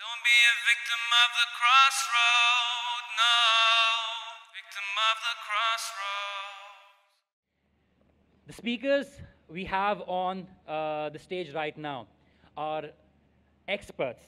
Don't be a victim of the crossroad, no. Victim of the crossroad. The speakers we have on uh, the stage right now are experts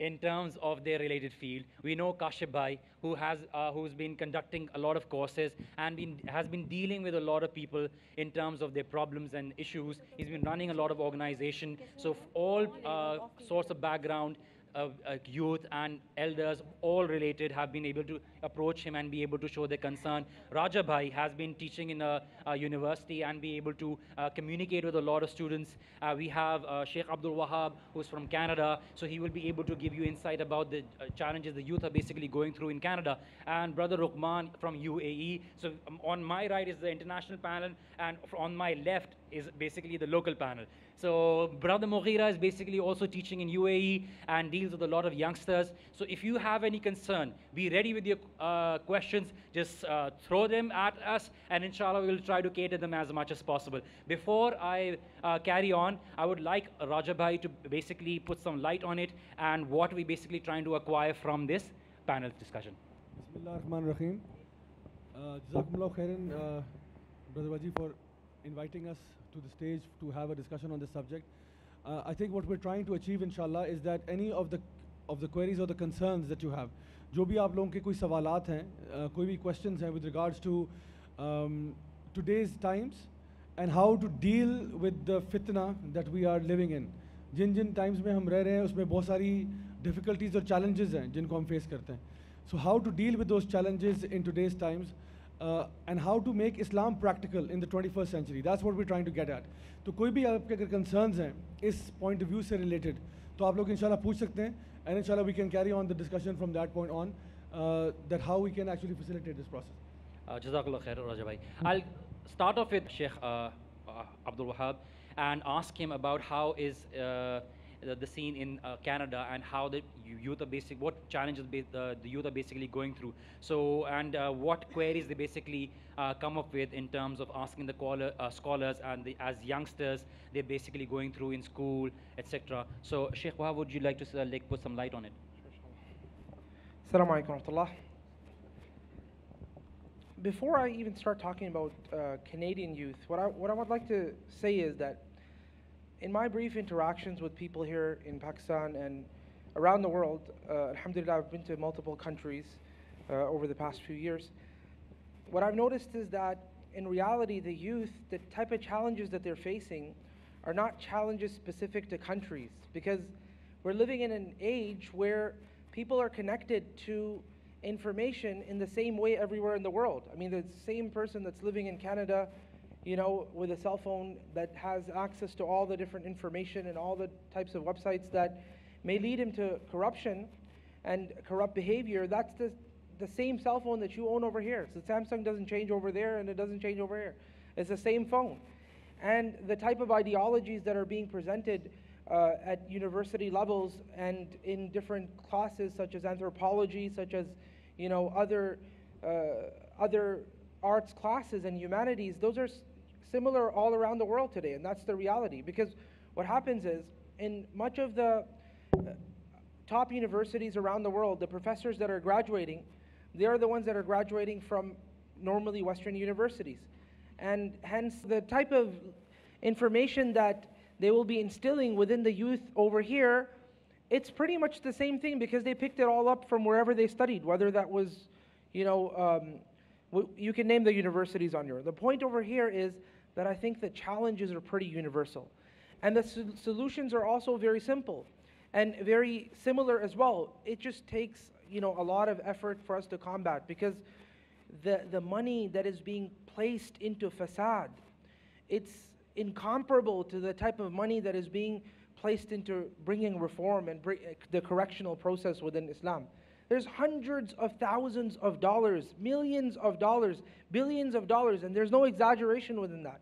in terms of their related field. We know Kashif Bhai, who has uh, who's been conducting a lot of courses and been, has been dealing with a lot of people in terms of their problems and issues. He's been running a lot of organization. So all uh, sorts of background, uh, youth and elders, all related, have been able to approach him and be able to show their concern. Raja Bhai has been teaching in a, a university and be able to uh, communicate with a lot of students. Uh, we have uh, Sheikh Abdul Wahab, who's from Canada, so he will be able to give you insight about the uh, challenges the youth are basically going through in Canada. And Brother Luqman from UAE. So um, on my right is the international panel, and on my left is basically the local panel. So Brother Mugheerah is basically also teaching in UAE and deals with a lot of youngsters. So if you have any concern, be ready with your uh, questions. Just uh, throw them at us, and inshallah we'll try to cater them as much as possible. Before I uh, carry on, I would like Raja Bhai to basically put some light on it and what we basically trying to acquire from this panel discussion. Bismillah ar-Rahman rahim Uh, Jazakumullah khairan, uh, Brother Waji, for inviting us to the stage to have a discussion on this subject. Uh, I think what we're trying to achieve, inshallah, is that any of the of the queries or the concerns that you have, جو بھی آپ لوگوں کے کوئی سوالات ہیں کوئی بھی کوشچنز ہیں with regards to today's times and how to deal with the فتنا that we are living in جن جن ٹائمس میں ہم رہ رہے ہیں، اس میں بہت ساری ڈفیکلٹیز اور چیلنجز ہیں جن کو ہم فیس کرتے ہیں۔ So how to deal with those challenges in today's times and how to make Islam practical in the twenty first century that's what we trying to get at تو کوئی بھی آپ کے اگر کنسرنز ہیں اس پوائنٹ آف ویو سے related تو آپ لوگ ان شاء اللہ پوچھ سکتے ہیں۔ And inshallah we can carry on the discussion from that point on uh, that how we can actually facilitate this process. Uh, Jazakallah khair, Raja Bhai. I'll start off with Sheikh uh, uh, Abdul Wahab and ask him about how is uh, the, the scene in uh, Canada and how the youth are basic, what challenges uh, the youth are basically going through. So, and uh, what queries they basically uh, come up with in terms of asking the caller, uh, scholars and the, as youngsters, they're basically going through in school, etc. So, Sheikh Wahab, would you like to uh, like put some light on it? Assalamu alaikum wa rahmatullah. Before I even start talking about Canadian youth, what I, what I would like to say is that in my brief interactions with people here in Pakistan and around the world, uh, alhamdulillah, I've been to multiple countries uh, over the past few years. What I've noticed is that in reality, the youth, the type of challenges that they're facing are not challenges specific to countries because we're living in an age where people are connected to information in the same way everywhere in the world. I mean, the same person that's living in Canada, you know, with a cell phone that has access to all the different information and all the types of websites that may lead him to corruption and corrupt behavior, that's the, the same cell phone that you own over here. So Samsung doesn't change over there and it doesn't change over here. It's the same phone. And the type of ideologies that are being presented uh, at university levels and in different classes such as anthropology, such as you know other uh, other arts classes and humanities, those are similar all around the world today, and that's the reality. Because what happens is in much of the uh, top universities around the world, the professors that are graduating, they are the ones that are graduating from normally Western universities. And hence, the type of information that they will be instilling within the youth over here, it's pretty much the same thing because they picked it all up from wherever they studied, whether that was, you know, um, you can name the universities on your. The point over here is that I think the challenges are pretty universal. And the sol- solutions are also very simple and very similar as well. It just takes, you know, a lot of effort for us to combat because the, the money that is being placed into facade, it's incomparable to the type of money that is being placed into bringing reform and bring, the correctional process within Islam. There's hundreds of thousands of dollars, millions of dollars, billions of dollars, and there's no exaggeration within that.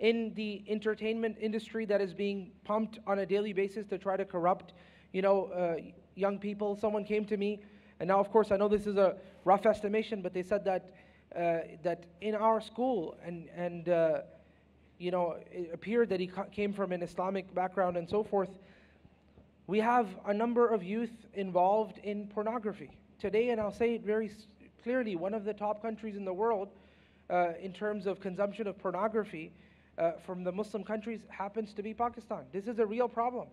In the entertainment industry that is being pumped on a daily basis to try to corrupt, you know, uh, young people. Someone came to me, and now, of course, I know this is a rough estimation, but they said that uh, that in our school and and uh, you know, it appeared that he came from an Islamic background and so forth. We have a number of youth involved in pornography. Today, and I'll say it very clearly, one of the top countries in the world uh, in terms of consumption of pornography uh, from the Muslim countries happens to be Pakistan. This is a real problem.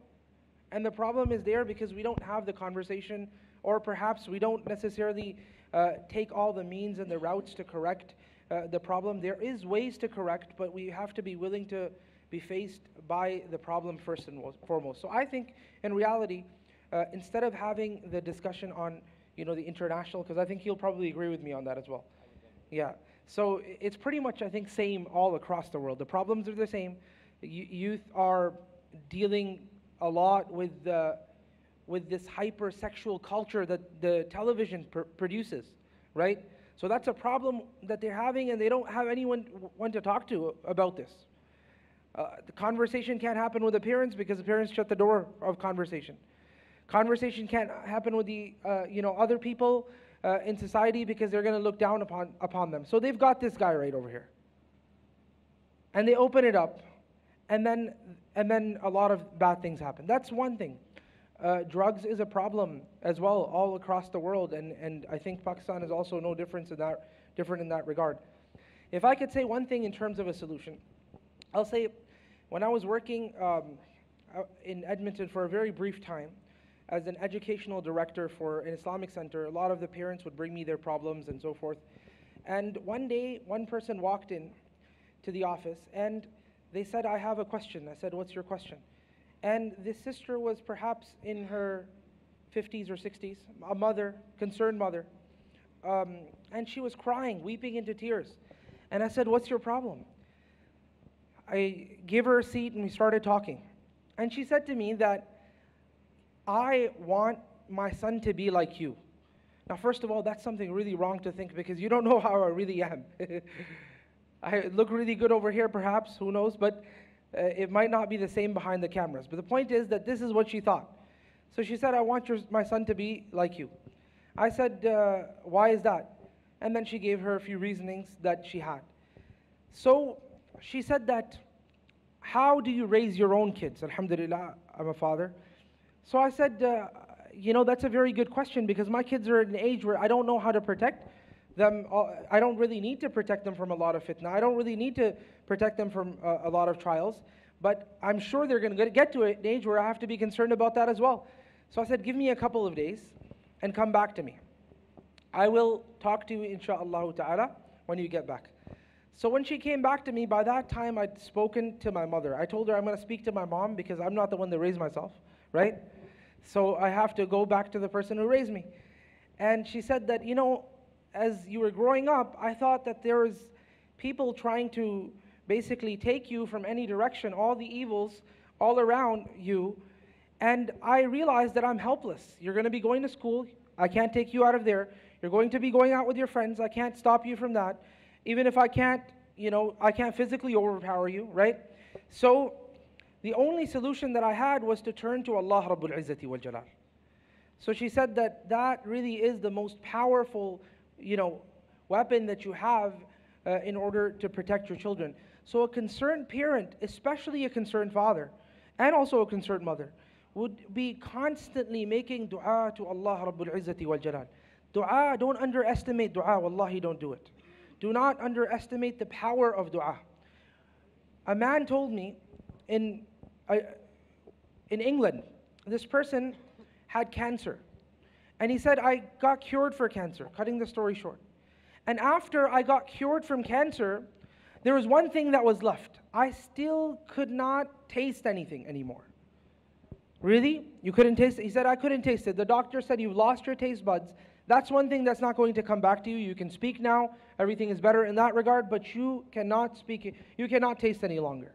And the problem is there because we don't have the conversation, or perhaps we don't necessarily uh, take all the means and the routes to correct uh, the problem. There is ways to correct, but we have to be willing to be faced by the problem first and foremost. So I think, in reality, uh, instead of having the discussion on, you know, the international, because I think he'll probably agree with me on that as well. Yeah. So it's pretty much, I think, same all across the world. The problems are the same. Youth are dealing a lot with the, with this hypersexual culture that the television pr- produces, right? So that's a problem that they're having, and they don't have anyone one to talk to about this. Uh, the conversation can't happen with the parents because the parents shut the door of conversation. Conversation can't happen with the uh, you know other people uh, in society because they're going to look down upon upon them. So they've got this guy right over here, and they open it up, and then and then a lot of bad things happen. That's one thing. Uh, drugs is a problem as well all across the world, and, and I think Pakistan is also no difference in that different in that regard. If I could say one thing in terms of a solution, I'll say when I was working um, uh, in Edmonton for a very brief time as an educational director for an Islamic center, a lot of the parents would bring me their problems and so forth. And one day, one person walked in to the office and they said, I have a question. I said, What's your question? And this sister was perhaps in her 50s or 60s, a mother, concerned mother. Um, and she was crying, weeping into tears. And I said, What's your problem? I gave her a seat and we started talking. And she said to me that I want my son to be like you. Now, first of all, that's something really wrong to think because you don't know how I really am. I look really good over here, perhaps, who knows, but uh, it might not be the same behind the cameras. But the point is that this is what she thought. So she said, I want your, my son to be like you. I said, uh, Why is that? And then she gave her a few reasonings that she had. So she said that, How do you raise your own kids? Alhamdulillah, I'm a father. So I said, uh, You know, that's a very good question because my kids are at an age where I don't know how to protect them. uh, I don't really need to protect them from a lot of fitna. I don't really need to protect them from uh, a lot of trials. But I'm sure they're going to get to an age where I have to be concerned about that as well. So I said, Give me a couple of days and come back to me. I will talk to you, inshallah ta'ala, when you get back. So when she came back to me, by that time I'd spoken to my mother. I told her I'm going to speak to my mom because I'm not the one that raised myself, right? So I have to go back to the person who raised me. And she said that, you know, as you were growing up, I thought that there was people trying to basically take you from any direction, all the evils all around you. And I realized that I'm helpless. You're going to be going to school. I can't take you out of there. You're going to be going out with your friends. I can't stop you from that. Even if I can't, you know, I can't physically overpower you, right? So the only solution that I had was to turn to Allah Rabbul Izzati wal Jalal. So she said that that really is the most powerful, you know, weapon that you have uh, in order to protect your children. So a concerned parent, especially a concerned father, and also a concerned mother, would be constantly making dua to Allah Rabbul Izzati wal Jalal. Dua, don't underestimate dua, wallahi don't do it. Do not underestimate the power of dua. A man told me in, uh, in England, this person had cancer. And he said, I got cured for cancer, cutting the story short. And after I got cured from cancer, there was one thing that was left. I still could not taste anything anymore. Really? You couldn't taste it? He said, I couldn't taste it. The doctor said, You've lost your taste buds. That's one thing that's not going to come back to you. You can speak now, everything is better in that regard, but you cannot speak, you cannot taste any longer.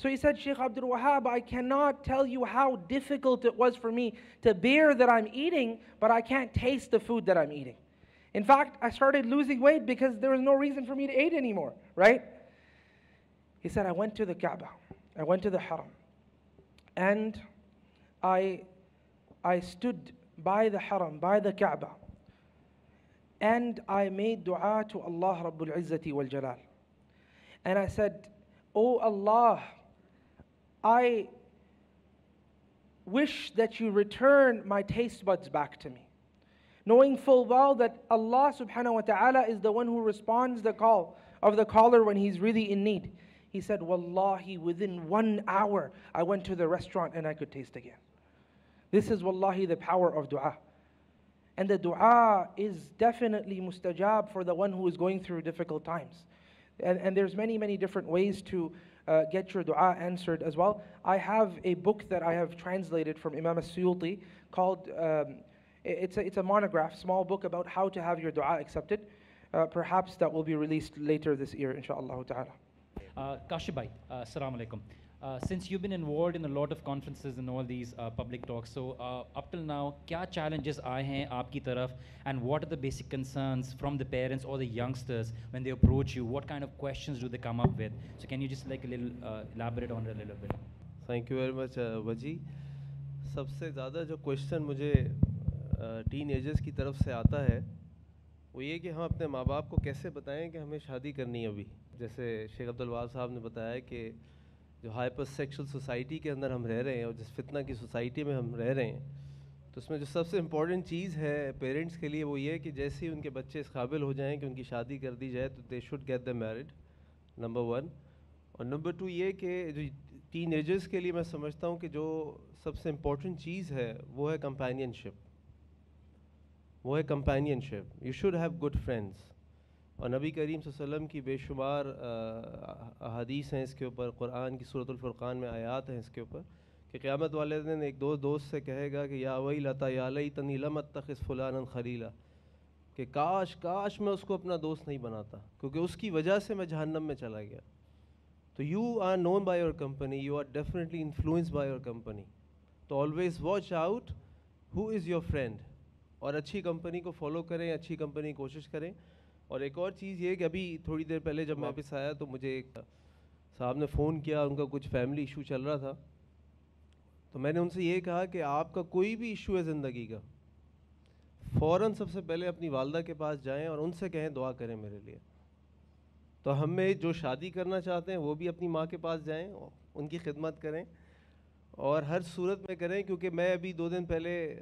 So he said, Sheikh Abdul Wahab, I cannot tell you how difficult it was for me to bear that I'm eating, but I can't taste the food that I'm eating. In fact, I started losing weight because there was no reason for me to eat anymore, right? He said, I went to the Kaaba, I went to the Haram, and I, I stood by the Haram, by the Kaaba, and I made dua to Allah Rabbul Izzati wal Jalal. And I said, Oh Allah, I wish that you return my taste buds back to me. Knowing full well that Allah subhanahu wa ta'ala is the one who responds the call of the caller when he's really in need. He said, Wallahi, within one hour, I went to the restaurant and I could taste again. This is wallahi the power of dua. And the dua is definitely mustajab for the one who is going through difficult times. And, and there's many, many different ways to uh, get your dua answered as well. I have a book that I have translated from Imam As-Suyuti called, um, it's, a, it's a monograph, small book about how to have your dua accepted. Uh, perhaps that will be released later this year, inshallah ta'ala. Uh, since you been involved in lot of conferences in all these public talks so up till now کیا challenges آئے ہیں آپ کی طرف and what are the basic concerns from the parents اور the youngsters when they approach you what kind of questions do they come up with so can you just like elaborate on thank you very much وجی سب سے زیادہ جو question مجھے ten agers کی طرف سے آتا ہے وہ یہ کہ ہم اپنے ماں باپ کو کیسے بتائیں کہ ہمیں شادی کرنی ہے ابھی جیسے شیخ عبد الواز صاحب نے بتایا کہ جو ہائپر سیکشل سوسائٹی کے اندر ہم رہ رہے ہیں اور جس فتنہ کی سوسائٹی میں ہم رہ رہے ہیں، تو اس میں جو سب سے امپورٹنٹ چیز ہے پیرنٹس کے لیے وہ یہ کہ جیسے ہی ان کے بچے اس قابل ہو جائیں کہ ان کی شادی کر دی جائے، تو they should get the married number one اور نمبر ٹو یہ کہ جو ٹین ایجرس کے لیے میں سمجھتا ہوں کہ جو سب سے امپورٹنٹ چیز ہے وہ ہے کمپینین شپ وہ ہے companionship you should have good friends اور نبی کریم صلی اللہ علیہ وسلم کی بے شمار احادیث ہیں اس کے اوپر، قرآن کی صورت الفرقان میں آیات ہیں اس کے اوپر، کہ قیامت والے دن ایک دوست دوست سے کہے گا کہ یا وئی لتا یا لئی تنی لمتخص فلان خلیلہ کہ کاش کاش میں اس کو اپنا دوست نہیں بناتا، کیونکہ اس کی وجہ سے میں جہنم میں چلا گیا۔ تو you are known by our company you are definitely influence by our company تو always watch out who is your friend اور اچھی کمپنی کو فالو کریں، اچھی کمپنی کوشش کریں۔ اور ایک اور چیز یہ کہ ابھی تھوڑی دیر پہلے جب ہاں. واپس آیا تو مجھے ایک صاحب نے فون کیا ان کا کچھ فیملی ایشو چل رہا تھا۔ تو میں نے ان سے یہ کہا کہ آپ کا کوئی بھی ایشو ہے زندگی کا فوراً سب سے پہلے اپنی والدہ کے پاس جائیں اور ان سے کہیں دعا کریں میرے لیے۔ تو ہم میں جو شادی کرنا چاہتے ہیں وہ بھی اپنی ماں کے پاس جائیں ان کی خدمت کریں اور ہر صورت میں کریں کیونکہ میں ابھی دو دن پہلے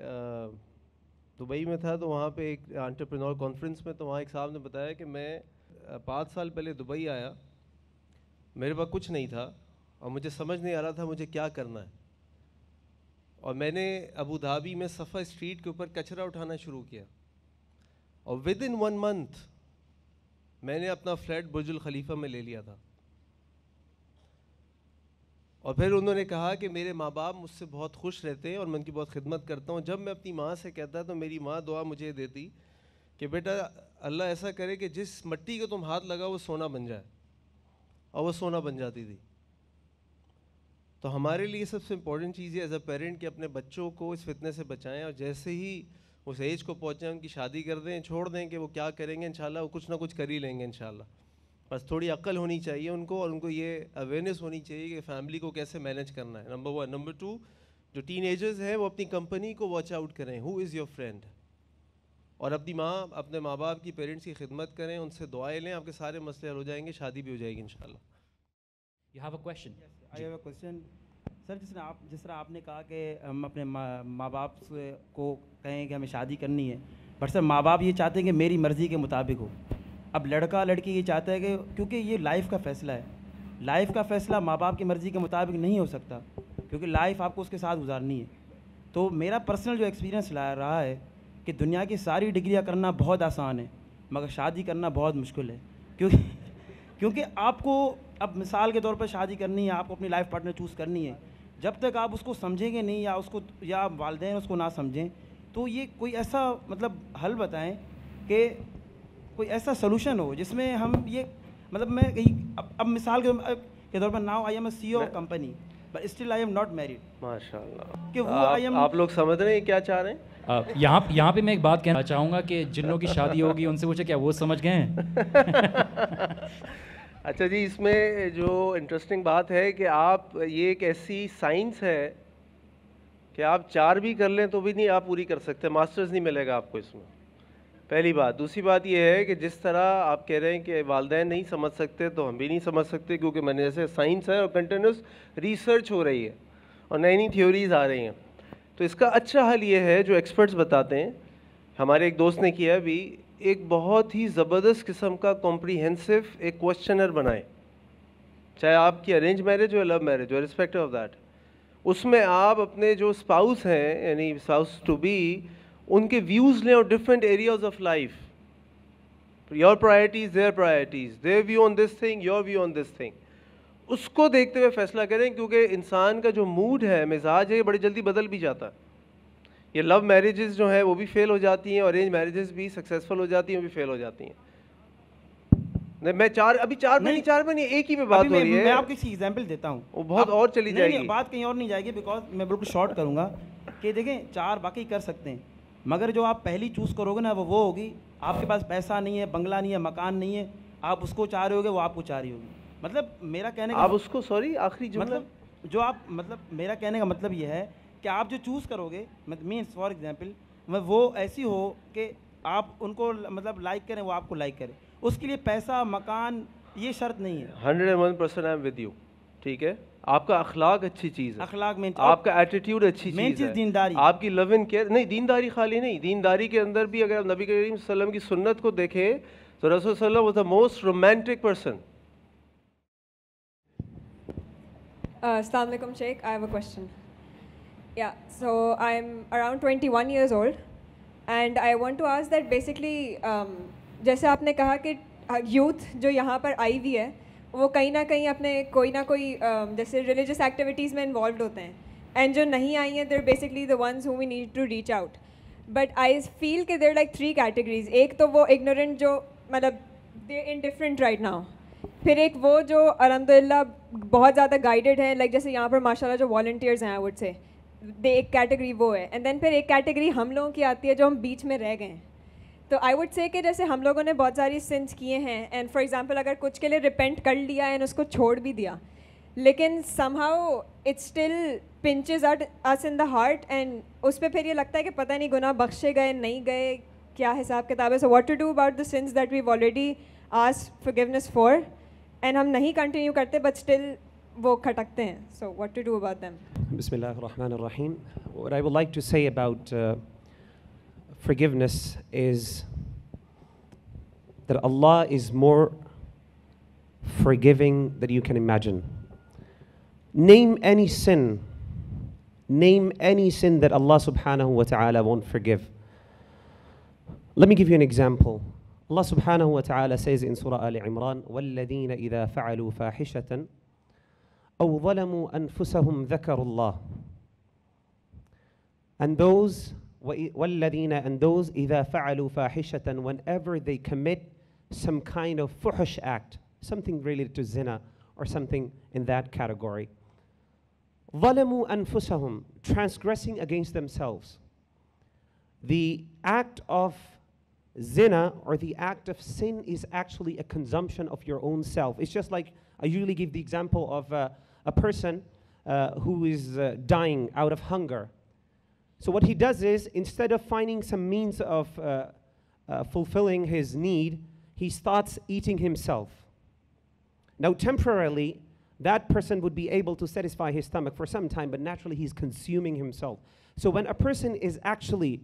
دبئی میں تھا تو وہاں پہ ایک انٹرپرینور کانفرنس میں تو وہاں ایک صاحب نے بتایا کہ میں پانچ سال پہلے دبئی آیا، میرے پاس کچھ نہیں تھا اور مجھے سمجھ نہیں آ رہا تھا مجھے کیا کرنا ہے۔ اور میں نے ابو دھابی میں صفحہ اسٹریٹ کے اوپر کچرا اٹھانا شروع کیا۔ اور ود ان ون منتھ میں نے اپنا فلیٹ برج الخلیفہ میں لے لیا تھا۔ اور پھر انہوں نے کہا کہ میرے ماں باپ مجھ سے بہت خوش رہتے ہیں اور میں ان کی بہت خدمت کرتا ہوں۔ جب میں اپنی ماں سے کہتا تو میری ماں دعا مجھے دیتی کہ بیٹا، اللہ ایسا کرے کہ جس مٹی کو تم ہاتھ لگا وہ سونا بن جائے۔ اور وہ سونا بن جاتی تھی۔ تو ہمارے لیے سب سے امپورٹنٹ چیز ہے ایز اے پیرنٹ کہ اپنے بچوں کو اس فتنے سے بچائیں اور جیسے ہی اس ایج کو پہنچیں، ان کی شادی کر دیں، چھوڑ دیں کہ وہ کیا کریں گے، انشاءاللہ وہ کچھ نہ کچھ کر ہی لیں گے، انشاءاللہ۔ بس تھوڑی عقل ہونی چاہیے ان کو اور ان کو یہ اویئرنیس ہونی چاہیے کہ فیملی کو کیسے مینیج کرنا ہے. نمبر ون نمبر ٹو جو ٹین ایجرز ہیں وہ اپنی کمپنی کو واچ آؤٹ کریں. ہو از یور فرینڈ اور اپنی ماں اپنے ماں باپ کی پیرنٹس کی خدمت کریں ان سے دعائیں لیں آپ کے سارے مسئلے حل ہو جائیں گے شادی بھی ہو جائے گی in you have a question I have a question sir جس طرح آپ جس طرح آپ نے کہا کہ ہم اپنے ماں باپ کو کہیں کہ ہمیں شادی کرنی ہے بٹ سر ماں باپ یہ چاہتے ہیں کہ میری مرضی کے مطابق ہو۔ اب لڑکا لڑکی یہ چاہتا ہے کہ کیونکہ یہ لائف کا فیصلہ ہے۔ لائف کا فیصلہ ماں باپ کی مرضی کے مطابق نہیں ہو سکتا، کیونکہ لائف آپ کو اس کے ساتھ گزارنی ہے۔ تو میرا پرسنل جو ایکسپیرینس لا رہا ہے کہ دنیا کی ساری ڈگریاں کرنا بہت آسان ہے، مگر شادی کرنا بہت مشکل ہے۔ کیونکہ کیونکہ آپ کو اب مثال کے طور پر شادی کرنی ہے، آپ کو اپنی لائف پارٹنر چوز کرنی ہے۔ جب تک آپ اس کو سمجھیں گے نہیں یا اس کو، یا والدین اس کو نہ سمجھیں، تو یہ کوئی ایسا مطلب حل بتائیں کہ کوئی ایسا سلوشن ہو جس میں ہم یہ مطلب میں کہیں اب مثال کے طور پر now I am a C O company but still I am not married ماشاء اللہ آپ لوگ سمجھ رہے ہیں کیا چاہ رہے ہیں؟ یہاں یہاں پہ میں ایک بات کہنا چاہوں گا کہ جن لوگوں کی شادی ہوگی ان سے پوچھے کیا وہ سمجھ گئے ہیں؟ اچھا جی اس میں جو انٹرسٹنگ بات ہے کہ آپ یہ ایک ایسی سائنس ہے کہ آپ چار بھی کر لیں تو بھی نہیں آپ پوری کر سکتے ماسٹرز نہیں ملے گا آپ کو اس میں۔ پہلی بات. دوسری بات یہ ہے کہ جس طرح آپ کہہ رہے ہیں کہ والدین نہیں سمجھ سکتے تو ہم بھی نہیں سمجھ سکتے کیونکہ میں نے جیسے سائنس ہے اور کنٹینیوس ریسرچ ہو رہی ہے اور نئی نئی تھیوریز آ رہی ہیں. تو اس کا اچھا حل یہ ہے جو ایکسپرٹس بتاتے ہیں. ہمارے ایک دوست نے کیا بھی، ایک بہت ہی زبردست قسم کا کمپریہنسو ایک کوشچنر بنائیں چاہے آپ کی ارینج میرج ہو لو میرج ہو رسپیکٹ آف دیٹ اس میں آپ اپنے جو اسپاؤس ہیں یعنی اسپاؤس ٹو بی ان کے ویوز لیں اور different areas of life your priorities their priorities they view on this thing your view on this thing اس کو دیکھتے ہوئے فیصلہ کریں کیونکہ انسان کا جو موڈ ہے مزاج ہے یہ بڑی جلدی بدل بھی جاتا ہے۔ یہ لو میریجز جو ہیں وہ بھی فیل ہو جاتی ہیں ارینج میریجز بھی سکسیزفل ہو جاتی ہیں وہ بھی فیل ہو جاتی ہیں۔ میں چار ابھی چار مہینے چار مہینے ایک ہی پہ بات ہو رہی ہے۔ میں آپ کسی ایگزامپل دیتا ہوں۔ وہ بہت اور چلی جائے گی۔ بات کہیں اور نہیں جائے گی بیکاز میں بالکل شارٹ کروں گا کہ دیکھیں چار باقی کر سکتے ہیں۔ مگر جو آپ پہلی چوز کرو گے نا وہ وہ ہوگی آپ کے پاس پیسہ نہیں ہے بنگلہ نہیں ہے مکان نہیں ہے آپ اس کو چاہ رہے ہوگے وہ آپ کو چاہ رہی ہوگی۔ مطلب میرا کہنے کا آپ اس کو سوری آخری مطلب جو آپ مطلب میرا کہنے کا مطلب یہ ہے کہ آپ جو چوز کرو گے مینس فار ایگزامپل وہ ایسی ہو کہ آپ ان کو مطلب لائک کریں وہ آپ کو لائک کریں۔ اس کے لیے پیسہ مکان یہ شرط نہیں ہے۔ Hundred one percent I am with you ٹھیک ہے؟ آپ کا اخلاق اچھی چیز ہے۔ اخلاق میں آپ کا ایٹیٹیوڈ اچھی چیز ہے۔ دینداری۔ آپ کی لو ان کیئر نہیں دینداری خالی نہیں۔ دینداری کے اندر بھی اگر آپ نبی کریم صلی اللہ علیہ وسلم کی سنت کو دیکھیں تو رسول صلی اللہ was the most romantic person السلام علیکم شیخ آئی ہیو اے کوشچن یا so I am around twenty one years old and I want to ask that basically جیسے آپ نے کہا کہ یوتھ جو یہاں پر آئی ہوئی ہے وہ کہیں نہ کہیں اپنے کوئی نہ کوئی جیسے ریلیجیس ایکٹیویٹیز میں انوالوڈ ہوتے ہیں۔ اینڈ جو نہیں آئی ہیں there basically the ones who we need to reach out but I feel کہ دیر لائک تھری کیٹیگریز ایک تو وہ اگنورینٹ جو مطلب they in different right now پھر ایک وہ جو الحمد للہ بہت زیادہ گائیڈڈ ہیں لائک جیسے یہاں پر ماشاء اللہ جو والنٹیئرز ہیں وڈ سے دے ایک کیٹیگری وہ ہے۔ اینڈ دین پھر ایک کیٹیگری ہم لوگوں کی آتی ہے جو ہم بیچ میں رہ گئے ہیں۔ تو آئی وڈ سے کہ جیسے ہم لوگوں نے بہت ساری سنس کیے ہیں اینڈ فار ایگزامپل اگر کچھ کے لیے ریپینٹ کر لیا اینڈ اس کو چھوڑ بھی دیا، لیکن somehow it still punches at us in the heart and اس پہ پھر یہ لگتا ہے کہ پتہ نہیں گناہ بخشے گئے، نہیں گئے، کیا حساب کتاب ہے؟ So what to do about the sense that we've already as forgiveness for and ہم نہیں کنٹینیو کرتے بٹ اسٹل وہ کھٹکتے ہیں. So what to do about them بسم اللہ الرحمن الرحیم. اور I would like to say about forgiveness is that Allah is more forgiving than you can imagine. Name any sin. Name any sin that Allah subhanahu wa ta'ala won't forgive. Let me give you an example. Allah subhanahu wa ta'ala says in Surah Al Imran, وَالَّذِينَ إِذَا فَعَلُوا فَاحِشَةً أو ظلموا أنفسهم ذكروا الله and those وإ- والذين and those إذا فعلوا فاحشة whenever they commit some kind of fuhush act something related to zina or something in that category ظلموا أنفسهم transgressing against themselves the act of zina or the act of sin is actually a consumption of your own self. It's just like I usually give the example of uh, a person uh, who is uh, dying out of hunger. so, what he does is instead of finding some means of uh, uh, fulfilling his need, he starts eating himself. Now, temporarily, that person would be able to satisfy his stomach for some time, but naturally, he's consuming himself. So, when a person is actually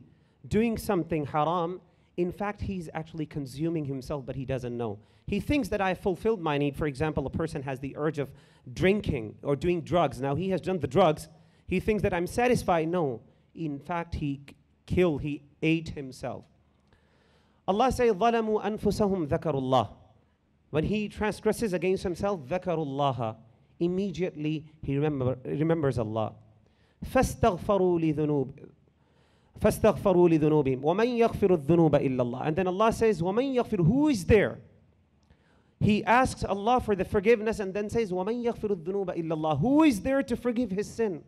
doing something haram, in fact, he's actually consuming himself, but he doesn't know. He thinks that I fulfilled my need. For example, a person has the urge of drinking or doing drugs. Now, he has done the drugs. He thinks that I'm satisfied. No. In fact, he k- killed, he ate himself. Allah says, ظَلَمُوا أَنفُسَهُمْ ذَكَرُوا اللَّهِ When he transgresses against himself, ذَكَرُوا اللَّهَ Immediately, he remember, remembers Allah. فَاسْتَغْفَرُوا لِذُنُوبِ فاستغفروا لذنوبهم ومن يغفر الذنوب إلا الله and then Allah says ومن يغفر who is there he asks Allah for the forgiveness and then says ومن يغفر الذنوب إلا الله who is there to forgive his sin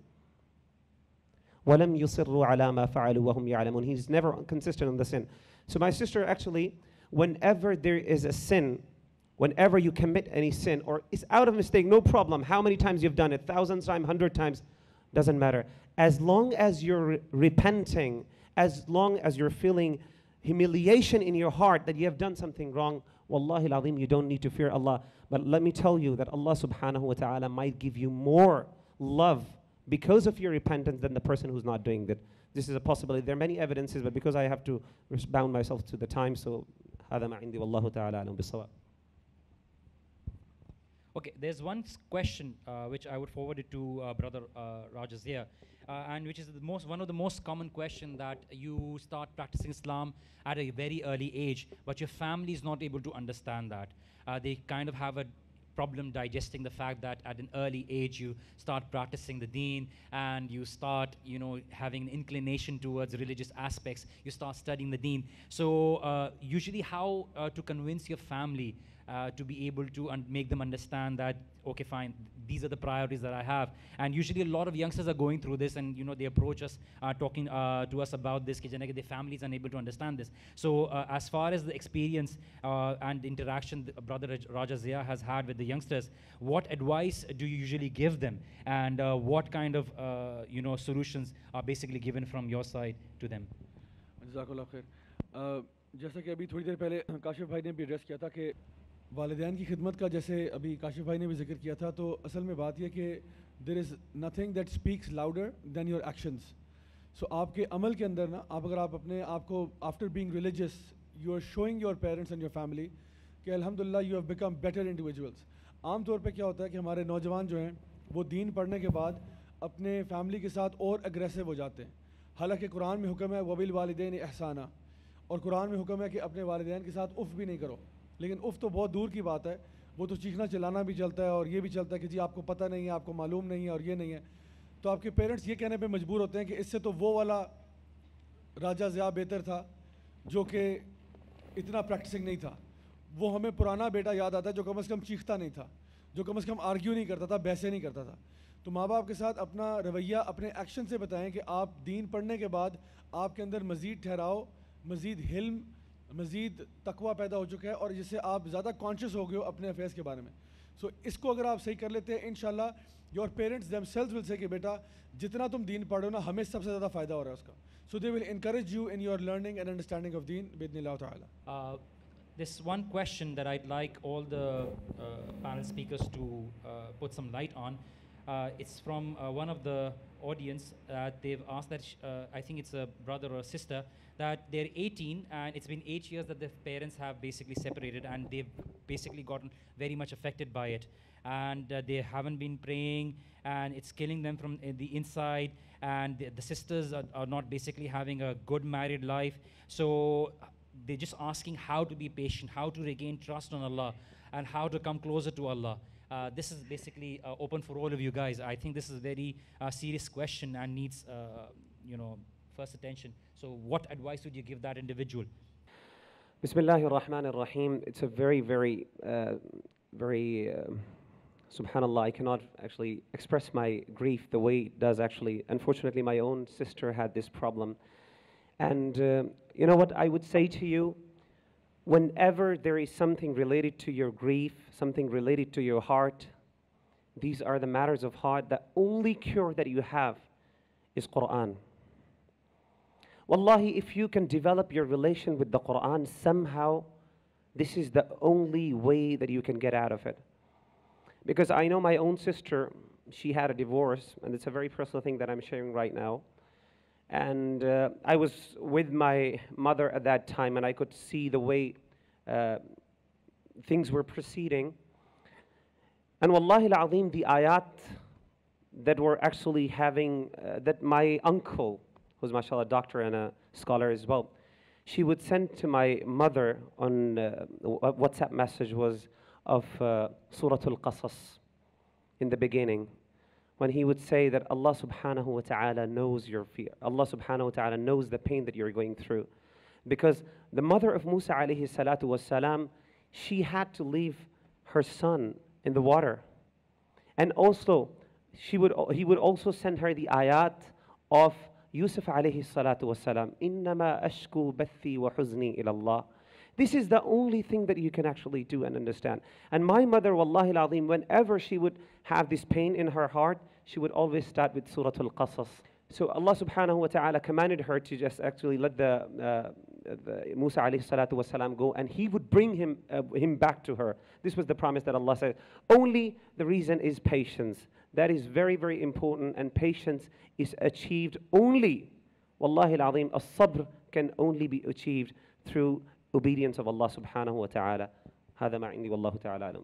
ولم يصروا على ما فعلوا وهم يعلمون he's never consistent on the sin so my sister actually whenever there is a sin whenever you commit any sin or it's out of mistake no problem how many times you've done it thousands times hundred times doesn't matter as long as you're re- repenting as long as you're feeling humiliation in your heart that you have done something wrong wallahi al you don't need to fear allah but let me tell you that allah subhanahu wa ta'ala might give you more love because of your repentance than the person who's not doing that. This is a possibility. There are many evidences, but because I have to res- bound myself to the time, so هذا ما عندي والله تعالى أعلم بالصواب. Okay, there's one s- question uh, which I would forward it to uh, Brother uh, Rajas here, uh, and which is the most one of the most common question that you start practicing Islam at a very early age, but your family is not able to understand that. Uh, they kind of have a problem digesting the fact that at an early age you start practicing the deen and you start you know having an inclination towards religious aspects you start studying the deen. So uh, usually how uh, to convince your family uh, to be able to un- make them understand that okay fine these are the priorities that i have and usually a lot of youngsters are going through this and you know they approach us uh, talking uh, to us about this कि जैसे कि their families are unable to understand this so uh, as far as the experience uh, and interaction th- brother Raj- Raja Zia has had with the youngsters what advice do you usually give them and uh, what kind of uh, you know solutions are basically given from your side to them जजाकल्ला खैर अ, जैसा कि अभी थोड़ी देर पहले काशिफ भाई ने भी एड्रेस किया था कि والدین کی خدمت کا جیسے ابھی کاشف بھائی نے بھی ذکر کیا تھا، تو اصل میں بات یہ کہ there is nothing that speaks louder than your actions so آپ کے عمل کے اندر نا، آپ اگر آپ اپنے آپ کو after being religious you are showing your parents and your family کہ الحمد للہ you have become better individuals عام طور پہ کیا ہوتا ہے کہ ہمارے نوجوان جو ہیں، وہ دین پڑھنے کے بعد اپنے فیملی کے ساتھ اور اگریسو ہو جاتے ہیں۔ حالانکہ قرآن میں حکم ہے وبیل والدین احسانہ اور قرآن میں حکم ہے کہ اپنے والدین کے ساتھ اف بھی نہیں کرو۔ لیکن اف تو بہت دور کی بات ہے، وہ تو چیخنا چلانا بھی چلتا ہے اور یہ بھی چلتا ہے کہ جی آپ کو پتہ نہیں ہے، آپ کو معلوم نہیں ہے اور یہ نہیں ہے۔ تو آپ کے پیرنٹس یہ کہنے پہ مجبور ہوتے ہیں کہ اس سے تو وہ والا راجہ ضیاء بہتر تھا جو کہ اتنا پریکٹسنگ نہیں تھا۔ وہ ہمیں پرانا بیٹا یاد آتا ہے جو کم از کم چیختا نہیں تھا، جو کم از کم آرگیو نہیں کرتا تھا بحثیں نہیں کرتا تھا۔ تو ماں باپ کے ساتھ اپنا رویہ، اپنے ایکشن سے بتائیں کہ آپ دین پڑھنے کے بعد آپ کے اندر مزید ٹھہراؤ، مزید حلم مزید تقوا پیدا ہو چکا ہے اور سے آپ زیادہ کانشیس ہو گئے ہو اپنے افیئرس کے بارے میں۔ سو so اس کو اگر آپ صحیح کر لیتے ہیں، انشاءاللہ your parents themselves will say کہ بیٹا، جتنا تم دین پڑھو نا، ہمیں سب سے زیادہ فائدہ ہو رہا ہے اس کا۔ So they will encourage you in your learning and understanding of دین بدن اللہ تعالیٰ۔ This one question that I like all the panel speakers to put some light on it's from one of the audience. Uh, they've asked that, uh, I think it's a brother or a sister, that they're 18 and it's been eight years that their parents have basically separated and they've basically gotten very much affected by it. And uh, they haven't been praying and it's killing them from uh, the inside. And the, the sisters are, are not basically having a good married life. So they're just asking how to be patient, how to regain trust on Allah, and how to come closer to Allah. Uh, this is basically uh, open for all of you guys. I think this is a very uh, serious question and needs, uh, you know, first attention. So, what advice would you give that individual? Bismillah ar-Rahman ar-Rahim. It's a very, very, uh, very, um subhanallah, I cannot actually express my grief the way it does actually. Unfortunately, my own sister had this problem. And uh, you know what I would say to you? Whenever there is something related to your grief, something related to your heart, these are the matters of heart. The only cure that you have is Quran. Wallahi, if you can develop your relation with the Quran somehow, this is the only way that you can get out of it. Because I know my own sister, she had a divorce, and it's a very personal thing that I'm sharing right now. And uh, I was with my mother at that time, and I could see the way uh, things were proceeding. And wallahi al-azim, the ayat that were actually having, uh, that my uncle, who's mashallah a doctor and a scholar as well, she would send to my mother on uh, WhatsApp message was of uh, Surah Al-Qasas in the beginning when he would say that Allah subhanahu wa ta'ala knows your fear. Allah subhanahu wa ta'ala knows the pain that you're going through. Because the mother of Musa alayhi salatu was salam, she had to leave her son in the water. And also, she would, al- he would also send her the ayat of Yusuf alayhi salatu wasalam. إِنَّمَا أَشْكُو بَثِّي وَحُزْنِي إِلَى اللَّهِ this is the only thing that you can actually do and understand. And my mother, wallahi al-azim, whenever she would have this pain in her heart, she would always start with Surah Al-Qasas. So Allah subhanahu wa ta'ala commanded her to just actually let the, uh, the Musa alayhi salatu wasalam go and he would bring him, uh, him back to her. This was the promise that Allah said. Only the reason is patience. That is very, very important, and patience is achieved only, wallahi al-azim, as-sabr can only be achieved through obedience of Allah subhanahu wa ta'ala. هذا ما عندي والله تعالى أعلم.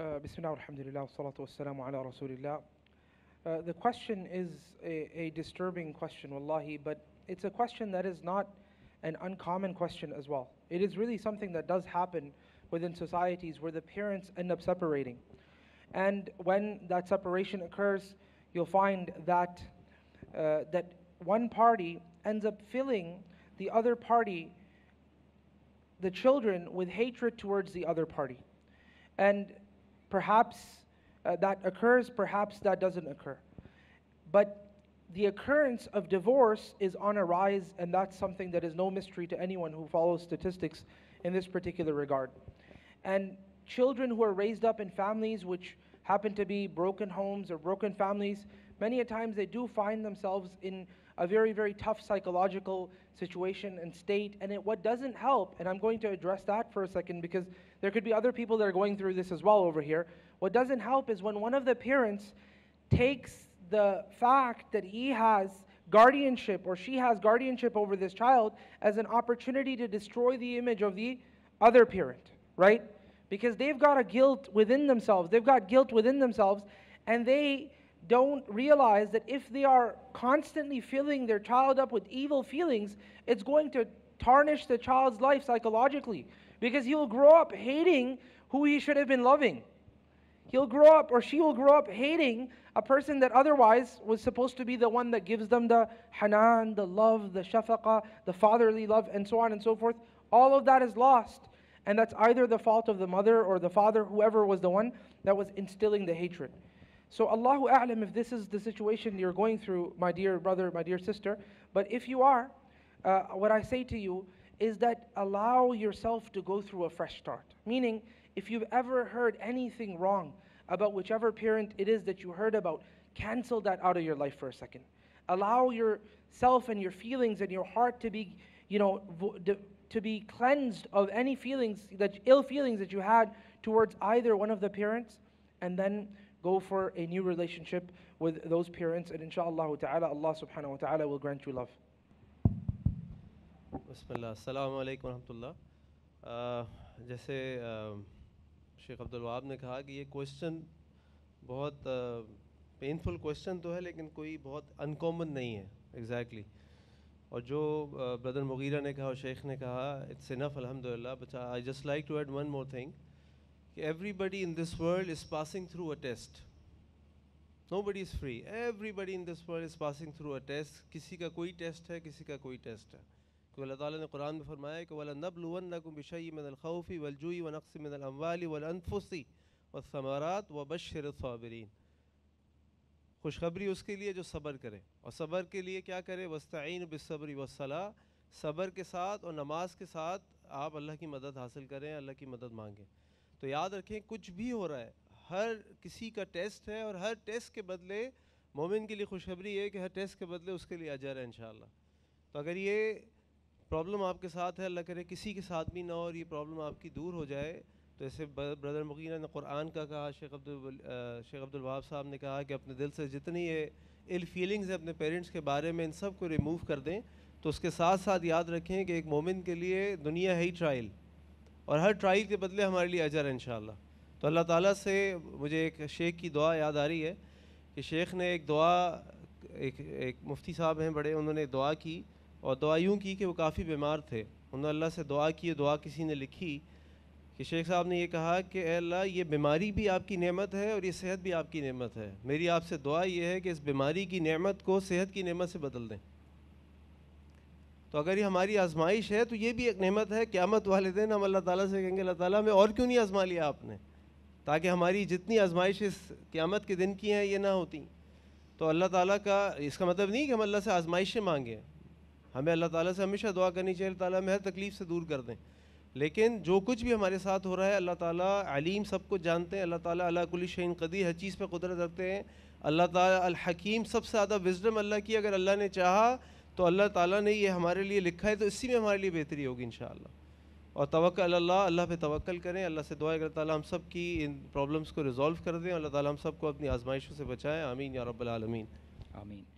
Uh, Bismillah, alhamdulillah, salatu wassalamu ala rasulillah. Uh, the question is a, a disturbing question, wallahi, but it's a question that is not an uncommon question as well. It is really something that does happen within societies where the parents end up separating. And when that separation occurs, you'll find that, uh, that one party ends up filling the other party, the children, with hatred towards the other party. And perhaps uh, that occurs, perhaps that doesn't occur. But the occurrence of divorce is on a rise, and that's something that is no mystery to anyone who follows statistics in this particular regard. And children who are raised up in families which happen to be broken homes or broken families, many a times they do find themselves in a very, very tough psychological situation and state. And it, what doesn't help, and I'm going to address that for a second because there could be other people that are going through this as well over here. What doesn't help is when one of the parents takes the fact that he has guardianship or she has guardianship over this child as an opportunity to destroy the image of the other parent, right? Because they've got a guilt within themselves. They've got guilt within themselves, and they don't realize that if they are constantly filling their child up with evil feelings, it's going to tarnish the child's life psychologically because he'll grow up hating who he should have been loving. He'll grow up, or she will grow up hating a person that otherwise was supposed to be the one that gives them the hanan, the love, the shafaqah, the fatherly love, and so on and so forth. All of that is lost. And that's either the fault of the mother or the father, whoever was the one that was instilling the hatred. So, Allahu A'lam if this is the situation you're going through, my dear brother, my dear sister. But if you are, uh, what I say to you is that allow yourself to go through a fresh start. Meaning, if you've ever heard anything wrong about whichever parent it is that you heard about, cancel that out of your life for a second. Allow yourself and your feelings and your heart to be, you know, to be cleansed of any feelings that ill feelings that you had towards either one of the parents, and then go for a new relationship with those parents, and inshallah ta'ala, Allah subhanahu wa ta'ala will grant you love. बसमिल्लाह अस्सलाम वालेकुम रहमतुल्लाह अ, जैसे अ, शेख अब्दुल वहाब ने कहा कि ये question बहुत painful question तो है लेकिन कोई बहुत अनकॉमन नहीं है एग्जैक्टली exactly. और जो ब्रदर मुगीरा ने कहा और शेख ने कहा इट्स इनफ अल्हम्दुलिल्लाह but I just like to add one more thing کہ everybody in this world is passing through a test nobody is free everybody in this world is passing through a test کسی کا کوئی test ہے، کسی کا کوئی test ہے۔ کہ اللہ تعالیٰ نے قرآن میں فرمایا کہ ولا نبل ون کو بشعی من الخوفی ولجوئی و نقص من الاموال و والثمرات و بشر صابرین خوشخبری اس کے لیے جو صبر کرے اور صبر کے لیے کیا کرے وسطین بصبری وصلاح صبر کے ساتھ اور نماز کے ساتھ آپ اللہ کی مدد حاصل کریں، اللہ کی مدد مانگیں۔ تو یاد رکھیں، کچھ بھی ہو رہا ہے، ہر کسی کا ٹیسٹ ہے اور ہر ٹیسٹ کے بدلے مومن کے لیے خوشخبری ہے کہ ہر ٹیسٹ کے بدلے اس کے لیے اجر ہے انشاءاللہ۔ تو اگر یہ پرابلم آپ کے ساتھ ہے، اللہ کرے کسی کے ساتھ بھی نہ ہو اور یہ پرابلم آپ کی دور ہو جائے، تو ایسے بردر مقینہ نے قرآن کا کہا، شیخ عبد شیخ عبد الواب صاحب نے کہا کہ اپنے دل سے جتنی یہ ال فیلنگز ہیں، اپنے پیرنٹس کے بارے میں ان سب کو ریموو کر دیں، تو اس کے ساتھ ساتھ یاد رکھیں کہ ایک مومن کے لیے دنیا ہے ہی ٹرائل اور ہر ٹرائل کے بدلے ہمارے لیے اجر ہے انشاءاللہ۔ تو اللہ تعالیٰ سے مجھے ایک شیخ کی دعا یاد آ رہی ہے کہ شیخ نے ایک دعا، ایک ایک مفتی صاحب ہیں بڑے، انہوں نے دعا کی اور دعا یوں کی کہ وہ کافی بیمار تھے۔ انہوں نے اللہ سے دعا کی دعا کسی نے لکھی کہ شیخ صاحب نے یہ کہا کہ اے اللہ، یہ بیماری بھی آپ کی نعمت ہے اور یہ صحت بھی آپ کی نعمت ہے۔ میری آپ سے دعا یہ ہے کہ اس بیماری کی نعمت کو صحت کی نعمت سے بدل دیں۔ تو اگر یہ ہماری آزمائش ہے تو یہ بھی ایک نعمت ہے، قیامت والے دن ہم اللہ تعالیٰ سے کہیں گے، اللہ تعالیٰ ہمیں اور کیوں نہیں آزما لیا آپ نے؟ تاکہ ہماری جتنی آزمائش اس قیامت کے دن کی ہیں یہ نہ ہوتی۔ تو اللہ تعالیٰ کا، اس کا مطلب نہیں کہ ہم اللہ سے آزمائشیں مانگیں۔ ہمیں اللہ تعالیٰ سے ہمیشہ دعا کرنی چاہیے، اللہ تعالیٰ ہمیں ہر تکلیف سے دور کر دیں۔ لیکن جو کچھ بھی ہمارے ساتھ ہو رہا ہے، اللہ تعالیٰ علیم سب کو جانتے ہیں، اللہ تعالیٰ اللہ کلی شعین قدی ہر چیز پہ قدرت رکھتے ہیں۔ اللہ تعالیٰ الحکیم سب سے زیادہ وزڈم اللہ کی، اگر اللہ نے چاہا تو اللہ تعالیٰ نے یہ ہمارے لیے لکھا ہے تو اسی میں ہمارے لیے بہتری ہوگی انشاءاللہ۔ اور توقع اللہ اللہ پہ توقل کریں، اللہ سے دعا کر اللہ تعالیٰ ہم سب کی ان پرابلمس کو ریزالو کر دیں، اللہ تعالیٰ ہم سب کو اپنی آزمائشوں سے بچائیں آمین یا رب العالمین۔ آمین۔